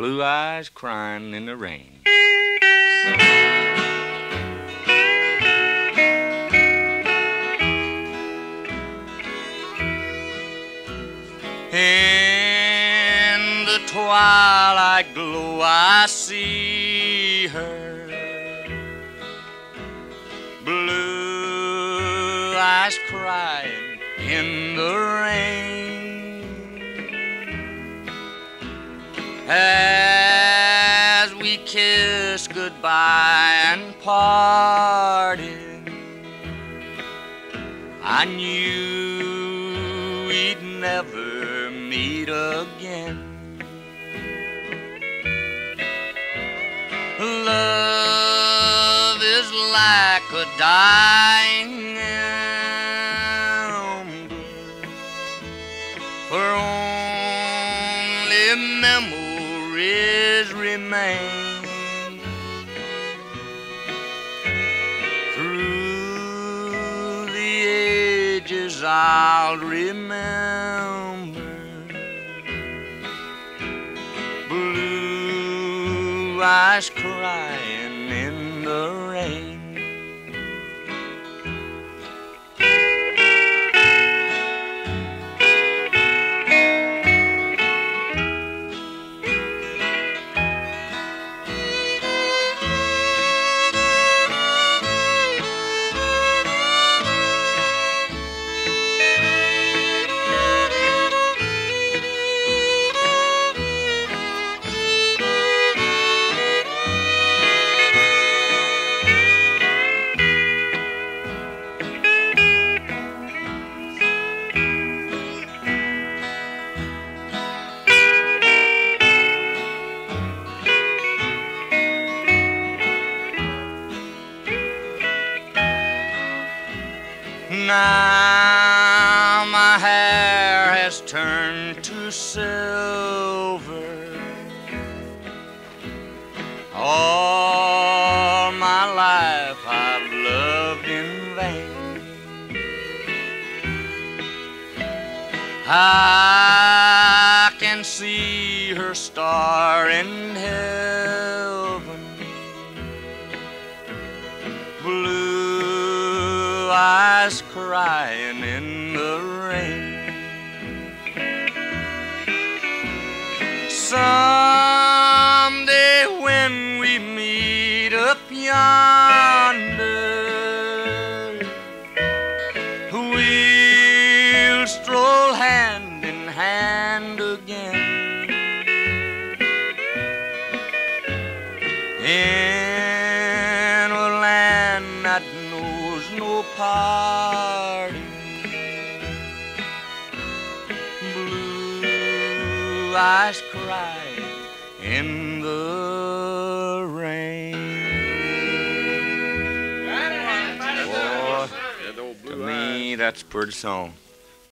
blue eyes crying in the rain. In the twilight glow, I see her. Blue eyes crying in the rain. As we kiss goodbye and parted, I knew we'd never meet again. Love is like a dying ember, for only memories remain. Through the ages, I'll remember blue eyes crying in the rain. Now my hair has turned to silver. All my life I've loved in vain. I can see her star in heaven. Blue eyes crying in the rain. Someday when we meet up yonder, we'll stroll hand in hand again. In no parting, blue eyes crying in the rain. Oh, Boy, to me, that's a pretty song.